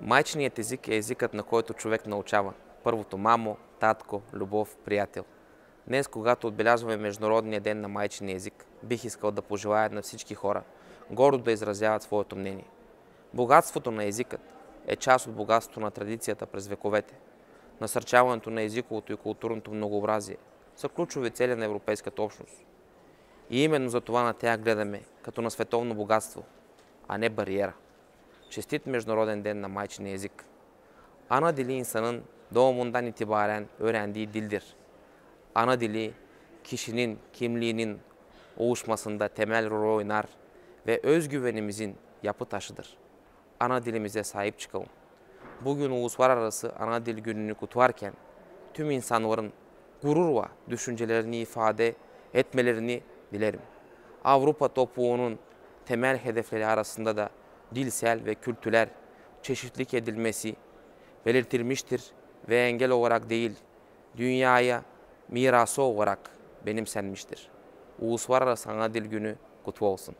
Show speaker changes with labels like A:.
A: Майчиният език е езикът, на който човек научава. Първото мамо, татко, любов, приятел. Днес, когато отбелязваме Международния ден на майчиния език, бих искал да пожелая на всички хора гордо да изразяват своето мнение. Богатството на езикът е част от богатството на традицията през вековете. Насърчаването на езиковото и културното многообразие са ключови цели на Европейската общност. И именно за това на тях гледаме като на световно богатство, а не бариера. Честит Международен ден на майчиния език. Ana dili insanın doğumundan itibaren öğrendiği dildir. Ana dili kişinin kimliğinin oluşmasında temel rol oynar ve özgüvenimizin yapı taşıdır. Ana dilimize sahip çıkalım. Bugün Uluslararası Ana Dil Günü'nü kutlarken tüm insanların gururla düşüncelerini ifade etmelerini dilerim. Avrupa topuğunun temel hedefleri arasında da dilsel ve kültürel çeşitlilik edilmesi belirtilmiştir ve engel olarak değil, dünyaya mirası olarak benimsenmiştir. Uluslararası Ana Dil Günü kutlu olsun.